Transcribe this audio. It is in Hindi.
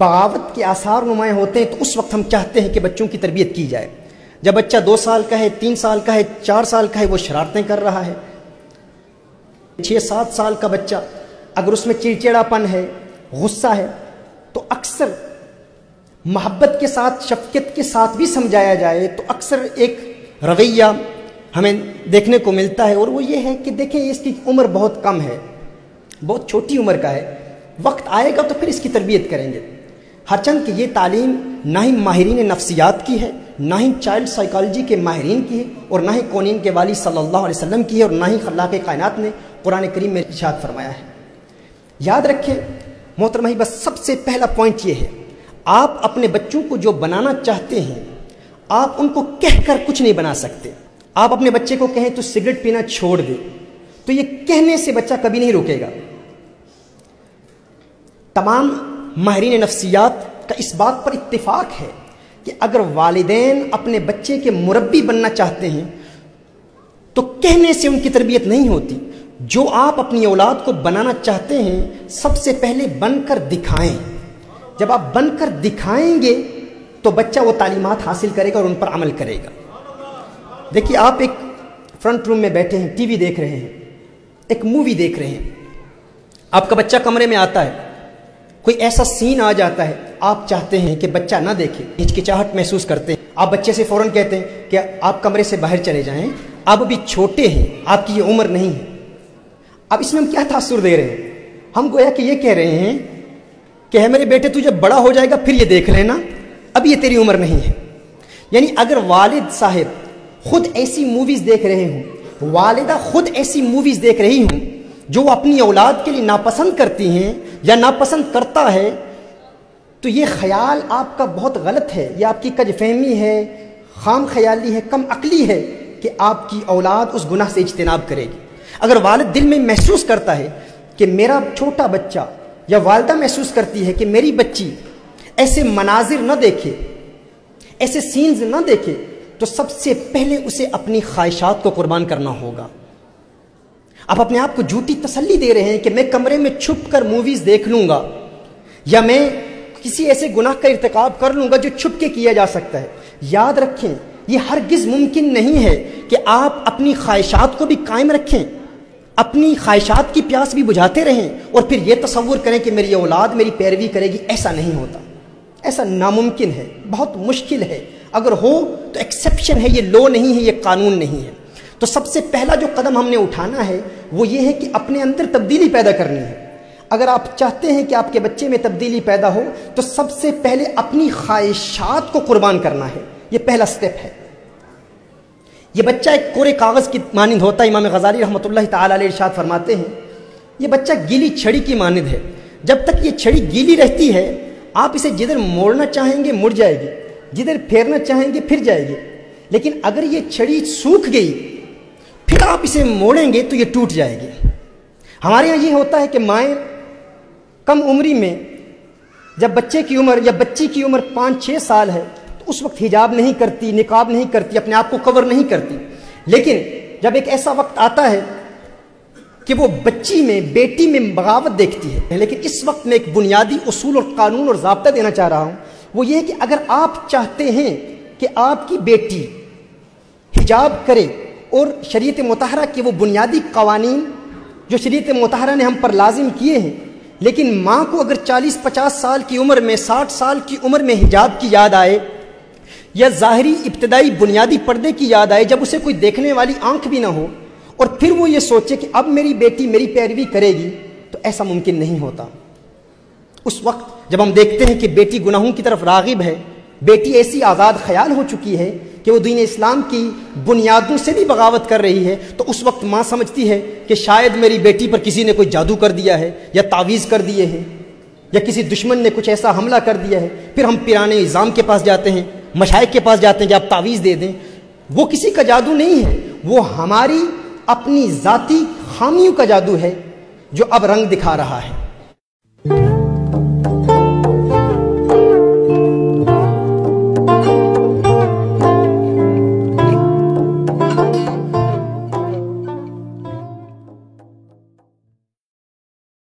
बगावत के आसार नुमाएँ होते हैं तो उस वक्त हम चाहते हैं कि बच्चों की तरबियत की जाए। जब बच्चा दो साल का है, तीन साल का है, चार साल का है, वो शरारतें कर रहा है। छः सात साल का बच्चा, अगर उसमें चिड़चिड़ापन है, गुस्सा है तो अक्सर मोहब्बत के साथ, शफकत के साथ भी समझाया जाए तो अक्सर एक रवैया हमें देखने को मिलता है। और वो ये है कि देखें, इसकी उम्र बहुत कम है, बहुत छोटी उम्र का है। वक्त आएगा तो फिर इसकी तरबियत करेंगे। हरचंद कि ये तालीम ना ही माहरीन नफ्सियात की है, ना ही चाइल्ड साइकोलॉजी के माहरीन की है, और ना ही कौन के वाली सल्लल्लाहु अलैहि वसल्लम की है, और ना ही अल्लाह के कायनात ने कुरान करीम में इशाद फरमाया है। याद रखें मोहतरमा ही बस सबसे पहला पॉइंट ये है। आप अपने बच्चों को जो बनाना चाहते हैं, आप उनको कहकर कुछ नहीं बना सकते। आप अपने बच्चे को कहें तो सिगरेट पीना छोड़ दे। तो ये कहने से बच्चा कभी नहीं रुकेगा। तमाम माहरीन नफ्सियात का इस बात पर इत्तेफाक है कि अगर वालदेन अपने बच्चे के मुरब्बी बनना चाहते हैं तो कहने से उनकी तरबियत नहीं होती। जो आप अपनी औलाद को बनाना चाहते हैं, सबसे पहले बनकर दिखाएँ। जब आप बनकर दिखाएँगे तो बच्चा वो तालीमत हासिल करेगा और उन पर अमल करेगा। देखिए, आप एक फ्रंट रूम में बैठे हैं टीवी देख रहे हैं, एक मूवी देख रहे हैं। आपका बच्चा कमरे में आता है, कोई ऐसा सीन आ जाता है, आप चाहते हैं कि बच्चा ना देखे, हिचकिचाहट महसूस करते हैं। आप बच्चे से फ़ौरन कहते हैं कि आप कमरे से बाहर चले जाएँ, आप अभी छोटे हैं, आपकी ये उम्र नहीं है। अब इसमें हम क्या तासुर दे रहे हैं? हम गोया कि ये कह रहे हैं कि है मेरे बेटे, तू जब बड़ा हो जाएगा, फिर ये देख लेना, अब ये तेरी उम्र नहीं है। यानी अगर वालिद साहब खुद ऐसी मूवीज़ देख रहे हूँ, वालदा खुद ऐसी मूवीज़ देख रही हूँ, जो अपनी औलाद के लिए नापसंद करती हैं या नापसंद करता है तो ये ख्याल आपका बहुत गलत है। यह आपकी कजफहमी है, खाम ख्याली है, कम अकली है कि आपकी औलाद उस गुनाह से इज्तनाब करेगी। अगर वालद दिल में महसूस करता है कि मेरा छोटा बच्चा या वालदा महसूस करती है कि मेरी बच्ची ऐसे मनाजिर न देखे, ऐसे सीन्स न देखे तो सबसे पहले उसे अपनी ख्वाहिशात को कुर्बान करना होगा। आप अपने आप को झूठी तसल्ली दे रहे हैं कि मैं कमरे में छुप कर मूवीज़ देख लूँगा, या मैं किसी ऐसे गुनाह का इरतकब कर लूँगा जो छुप के किया जा सकता है। याद रखें यह हरगिज मुमकिन नहीं है कि आप अपनी ख्वाहिशात को भी कायम रखें। अपनी ख्वाहिशात की प्यास भी बुझाते रहें और फिर यह तस्वुर करें कि मेरी औलाद मेरी पैरवी करेगी। ऐसा नहीं होता। ऐसा नामुमकिन है। बहुत मुश्किल है। अगर हो तो एक्सेप्शन है। ये लो नहीं है, ये कानून नहीं है। तो सबसे पहला जो कदम हमने उठाना है, वो ये है कि अपने अंदर तब्दीली पैदा करनी है। अगर आप चाहते हैं कि आपके बच्चे में तब्दीली पैदा हो तो सबसे पहले अपनी ख्वाहिशात को कुर्बान करना है। ये पहला स्टेप है। ये बच्चा एक कोरे कागज़ की मानंद होता है, इमाम गजाली रहमत तरशाद फरमाते हैं, ये बच्चा गीली छड़ी की मानंद है। जब तक ये छड़ी गीली रहती है, आप इसे जिधर मोड़ना चाहेंगे मुड़ जाएगी, जिधर फेरना चाहेंगे फिर जाएगी। लेकिन अगर ये छड़ी सूख गई, फिर आप इसे मोड़ेंगे तो ये टूट जाएगी। हमारे यहाँ ये होता है कि माएँ कम उम्री में, जब बच्चे की उम्र, या बच्ची की उम्र पाँच छः साल है उस वक्त हिजाब नहीं करती, निकाब नहीं करती, अपने आप को कवर नहीं करती। लेकिन जब एक ऐसा वक्त आता है कि वो बच्ची में, बेटी में बगावत देखती है, लेकिन इस वक्त मैं एक बुनियादी असूल और कानून और जबता देना चाह रहा हूँ, वो ये कि अगर आप चाहते हैं कि आपकी बेटी हिजाब करे और शरीत मतहरा के वो बुनियादी कवानीन जो शरीत मतहरा ने हम पर लाजिम किए हैं, लेकिन माँ को अगर 40-50 साल की उम्र में 60 साल की उम्र में हिजाब की याद आए या ज़ाहरी इब्तदाई बुनियादी पर्दे की याद आए जब उसे कोई देखने वाली आँख भी ना हो और फिर वो ये सोचे कि अब मेरी बेटी मेरी पैरवी करेगी तो ऐसा मुमकिन नहीं होता। उस वक्त जब हम देखते हैं कि बेटी गुनाहों की तरफ़ रागिब है, बेटी ऐसी आज़ाद ख्याल हो चुकी है कि वो दीन इस्लाम की बुनियादों से भी बगावत कर रही है तो उस वक्त माँ समझती है कि शायद मेरी बेटी पर किसी ने कोई जादू कर दिया है या तावीज़ कर दिए हैं, या किसी दुश्मन ने कुछ ऐसा हमला कर दिया है। फिर हम पिराने इज़ाम के पास जाते हैं मशाइ के पास जाते हैं, जब तावीज़ दे दें, वो किसी का जादू नहीं है। वो हमारी अपनी जाति खामियों का जादू है, जो अब रंग दिखा रहा है।